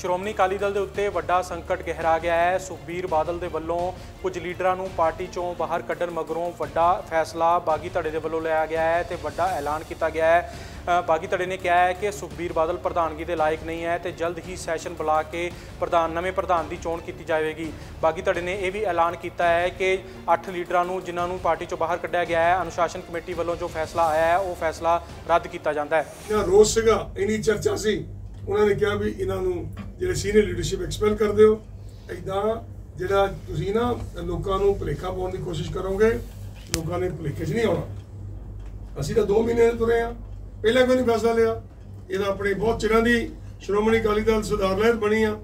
ਸ਼੍ਰੋਮਣੀ ਅਕਾਲੀ ਦਲ ਦੇ ਉੱਤੇ ਵੱਡਾ ਸੰਕਟ ਗਹਿਰਾ ਗਿਆ ਹੈ। ਸੁਖਬੀਰ ਬਾਦਲ ਦੇ ਵੱਲੋਂ ਕੁਝ ਲੀਡਰਾਂ ਨੂੰ ਪਾਰਟੀ ਚੋਂ ਬਾਹਰ ਕੱਢਣ ਮਗਰੋਂ ਵੱਡਾ ਫੈਸਲਾ ਬਾਗੀ ਧੜੇ ਦੇ ਵੱਲੋਂ ਲਿਆ ਗਿਆ ਹੈ ਤੇ ਵੱਡਾ ਐਲਾਨ ਕੀਤਾ ਗਿਆ ਹੈ। ਬਾਗੀ ਧੜੇ ਨੇ ਕਿਹਾ ਹੈ ਕਿ ਸੁਖਬੀਰ ਬਾਦਲ ਪ੍ਰਧਾਨਗੀ ਦੇ ਲਾਇਕ ਨਹੀਂ ਹੈ ਤੇ ਜਲਦ ਹੀ ਸੈਸ਼ਨ ਬੁਲਾ ਕੇ ਪ੍ਰਧਾਨ, ਨਵੇਂ ਪ੍ਰਧਾਨ ਦੀ ਚੋਣ ਕੀਤੀ ਜਾਵੇਗੀ। ਬਾਗੀ ਧੜੇ ਨੇ ਇਹ ਵੀ ਐਲਾਨ ਕੀਤਾ ਹੈ ਕਿ 8 ਲੀਡਰਾਂ ਨੂੰ ਜਿਨ੍ਹਾਂ ਨੂੰ ਪਾਰਟੀ ਚੋਂ ਬਾਹਰ ਕੱਢਿਆ ਗਿਆ ਹੈ, ਅਨੁਸ਼ਾਸਨ ਕਮੇਟੀ ਵੱਲੋਂ ਜੋ ਫੈਸਲਾ ਆਇਆ ਹੈ, ਉਹ ਫੈਸਲਾ ਰੱਦ ਕੀਤਾ ਜਾਂਦਾ ਹੈ। ਜਿਹੜਾ ਰੋਸ ਸੀਗਾ ਇਨੀ ਚਰਚਾ ਸੀ। ਉਹਨਾਂ ਨੇ ਕਿਹਾ ਵੀ ਇਹਨਾਂ ਨੂੰ ਜਿਹੜੇ ਸੀਨੀਅਰ ਲੀਡਰਸ਼ਿਪ ਐਕਸਪੈਲ ਕਰਦੇ ਹੋ ਇਦਾਂ ਜਿਹੜਾ ਤੁਸੀਂ ਨਾ ਲੋਕਾਂ ਨੂੰ ਭੁਲੇਖਾ ਪਾਉਣ ਦੀ ਕੋਸ਼ਿਸ਼ ਕਰੋਗੇ, ਲੋਕਾਂ ਨੇ ਭੁਲੇਖੇ 'ਚ ਨਹੀਂ ਆਉਣਾ। ਅਸੀਂ ਤਾਂ 2 ਮਹੀਨੇ ਤੋਂ ਤੁਰੇ ਆ ਪਹਿਲਾਂ ਕੋਈ ਨਹੀਂ ਫੈਸਲਾ ਲਿਆ। ਇਹਦਾ ਆਪਣੇ ਬਹੁਤ ਚਿਰਾਂ ਦੀ ਸ਼੍ਰੋਮਣੀ ਅਕਾਲੀ ਦਲ ਸੁਧਾਰ ਲਹਿਰ ਬਣੀ ਆ।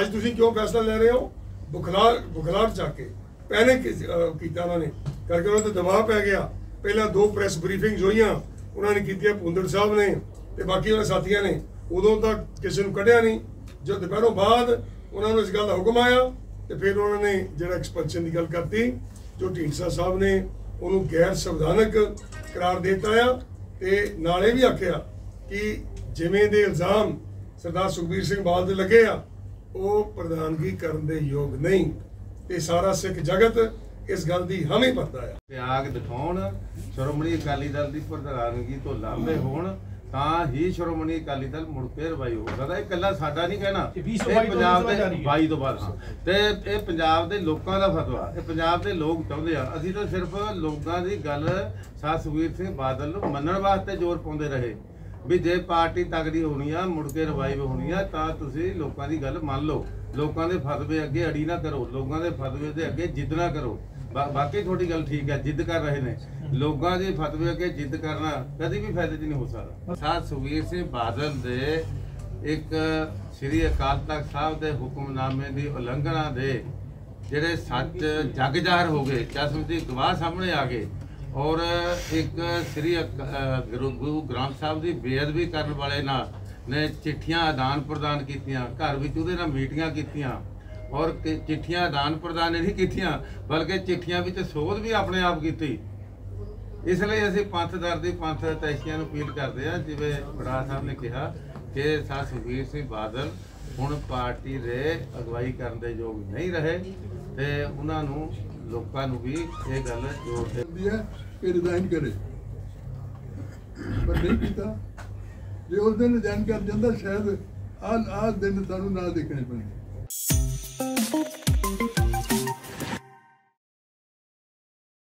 ਅੱਜ ਤੁਸੀਂ ਕਿਉਂ ਫੈਸਲਾ ਲੈ ਰਹੇ ਹੋ? ਬੁਖਲਾਰ ਬੁਖਲਾਰ ਜਾ ਕੇ। ਪਹਿਲੇ ਕੀਤਾ ਉਹਨਾਂ ਨੇ। ਕਰਕੇ ਉਹਨਾਂ ਤੇ ਦਬਾਅ ਪੈ ਗਿਆ। ਪਹਿਲਾਂ ਦੋ ਪ੍ਰੈਸ ਬਰੀਫਿੰਗਸ ਹੋਈਆਂ। ਉਹਨਾਂ ਨੇ ਕੀਤੀਆਂ ਭੁੰਦੜ ਸਾਹਿਬ ਨੇ ਤੇ ਬਾਕੀ ਉਹਨਾਂ ਸਾਥੀਆਂ ਨੇ। ਉਦੋਂ ਤੱਕ ਕਿਸੇ ਨੂੰ ਕੱਢਿਆ ਨਹੀਂ। ਜਦ ਦੁਪਹਿਰੋਂ ਬਾਅਦ ਉਹਨਾਂ ਨੂੰ ਇਸ ਗੱਲ ਦਾ ਹੁਕਮ ਆਇਆ ਤੇ ਫਿਰ ਉਹਨਾਂ ਨੇ ਜਿਹੜਾ ਐਕਸਪੈਂਸ਼ਨ ਦੀ ਗੱਲ ਕਰਤੀ, ਜੋ ਢੀਂਡਸਾ ਸਾਹਿਬ ਨੇ ਉਹਨੂੰ ਗੈਰ ਸੰਵਿਧਾਨਕ ਕਰਾਰ ਦਿੱਤਾ ਆ ਤੇ ਨਾਲੇ ਵੀ ਆਖਿਆ ਕਿ ਜਿਵੇਂ ਦੇ ਇਲਜ਼ਾਮ ਸਰਦਾਰ ਸੁਖਬੀਰ ਸਿੰਘ ਬਾਦਲ ਦੇ ਲੱਗੇ ਆ, ਉਹ ਪ੍ਰਧਾਨਗੀ ਕਰਨ ਦੇ ਯੋਗ ਨਹੀਂ ਤੇ ਸਾਰਾ ਸਿੱਖ ਜਗਤ ਇਸ ਗੱਲ ਦੀ ਹਾਮੀ ਭਰਦਾ ਆ। ਤਿਆਗ ਦਿਖਾਉਣ, ਸ਼੍ਰੋਮਣੀ ਅਕਾਲੀ ਦਲ ਦੀ ਪ੍ਰਧਾਨਗੀ ਤੋਂ ਲਾਂਭੇ ਹੋਣ ਤਾਂ ਹੀ ਸ਼੍ਰੋਮਣੀ ਅਕਾਲੀ ਦਲ ਮੁੜ ਕੇ ਰਵਾਈ ਹੋ ਸਕਦਾ। ਇਹ ਇਕੱਲਾ ਸਾਡਾ ਨਹੀਂ ਕਹਿਣਾ। ਇਹ 2022 ਤੋਂ ਪੰਜਾਬ ਦੇ। 22 ਤੋਂ ਬਾਅਦ। ਤੇ ਇਹ ਪੰਜਾਬ ਦੇ ਲੋਕਾਂ ਦਾ ਫਤਵਾ। ਇਹ ਪੰਜਾਬ ਦੇ ਲੋਕ ਚਾਹੁੰਦੇ ਆ। ਅਸੀਂ ਤਾਂ ਸਿਰਫ ਲੋਕਾਂ ਦੀ ਗੱਲ ਸਾਧ ਸੁਖਬੀਰ ਸਿੰਘ ਬਾਦਲ ਨੂੰ ਮੰਨਣ ਵਾਸਤੇ ਜ਼ੋਰ ਪਾਉਂਦੇ ਰਹੇ। ਵੀ ਜੇ ਪਾਰਟੀ ਤਗੜੀ ਹੋਣੀ ਆ ਮੁੜ ਕੇ ਰਵਾਈਵ ਹੋਣੀ ਆ ਤਾਂ ਤੁਸੀਂ ਲੋਕਾਂ ਦੀ ਗੱਲ ਮੰਨ ਲਓ। ਲੋਕਾਂ ਦੇ ਫਤਵੇ ਅੱਗੇ ਅੜੀ ਨਾ ਕਰੋ। ਲੋਕਾਂ ਦੇ ਫਤਵੇ ਦੇ ਅੱਗੇ ਜਿੱਦ ਨਾ ਕਰੋ। ਬਾਕੀ ਤੁਹਾਡੀ ਗੱਲ ਠੀਕ ਹੈ, ਜਿੱਦ ਕਰ ਰਹੇ ਨੇ। ਲੋਕਾਂ ਦੇ ਫਤਵੇ ਅੱਗੇ ਜਿੱਦ ਕਰਨਾ ਕਦੀ ਵੀ ਫਾਇਦੇ 'ਚ ਨਹੀਂ ਹੋ ਸਕਦਾ। ਸਾਧ ਸੁਖਬੀਰ ਸਿੰਘ ਬਾਦਲ ਦੇ ਇੱਕ ਸ੍ਰੀ ਅਕਾਲ ਤਖਤ ਸਾਹਿਬ ਦੇ ਹੁਕਮਨਾਮੇ ਦੀ ਉਲੰਘਣਾ ਦੇ ਜਿਹੜੇ ਸੱਚ ਜਗ ਜ਼ਾਹਰ ਹੋ ਗਏ ਚਸ਼ਮ ਦੀ ਗਵਾਹ ਸਾਹਮਣੇ ਆ ਗਏ ਔਰ ਇੱਕ ਸ੍ਰੀ ਅਕ- ਗੁਰੂ ਗ੍ਰੰਥ ਸਾਹਿਬ ਦੀ ਬੇਅਦਬੀ ਕਰਨ ਵਾਲੇ ਨਾਲ ਨੇ ਚਿੱਠੀਆਂ ਆਦਾਨ ਪ੍ਰਦਾਨ ਕੀਤੀਆਂ, ਘਰ ਵਿੱਚ ਉਹਦੇ ਨਾਲ ਮੀਟਿੰਗਾਂ ਕੀਤੀਆਂ। ਔਰ ਚਿੱਠੀਆਂ ਆਦਾਨ ਪ੍ਰਦਾਨ ਨਹੀਂ ਕੀਤੀਆਂ, ਬਲਕਿ ਚਿੱਠੀਆਂ ਵਿੱਚ ਸੋਧ ਵੀ ਆਪਣੇ ਆਪ ਕੀਤੀ। ਇਸ ਲਈ ਅਸੀਂ ਪੰਥ ਦਰ ਦੀ ਪੰਥ ਤੈਸ਼ੀਆਂ ਨੂੰ ਅਪੀਲ ਕਰਦੇ ਹਾਂ, ਜਿਵੇਂ ਬੜਾ ਸਾਹਿਬ ਨੇ ਕਿਹਾ ਕਿ ਸਾਧ ਸੁਖਬੀਰ ਸਿੰਘ ਬਾਦਲ ਹੁਣ ਪਾਰਟੀ ਦੇ ਅਗਵਾਈ ਕਰਨ ਦੇ ਯੋਗ ਨਹੀਂ ਰਹੇ ਤੇ ਉਹਨਾਂ ਨੂੰ ਲੋਕਾਂ ਨੂੰ ਵੀ ਇਹ ਗੱਲ ਜ਼ੋਰ ਦੇ ਹੈ ਕਿ ਰਿਜ਼ਾਈਨ ਕਰੇ। ਪਰ ਨਹੀਂ ਕੀਤਾ। ਜੇ ਉਸ ਦਿਨ ਰਿਜ਼ਾਈਨ ਕਰ ਜਾਂਦਾ, ਸ਼ਾਇਦ ਆਹ ਆਹ ਦਿਨ ਸਾਨੂੰ ਨਾ ਦੇਖਣੇ ਪੈਂਦੇ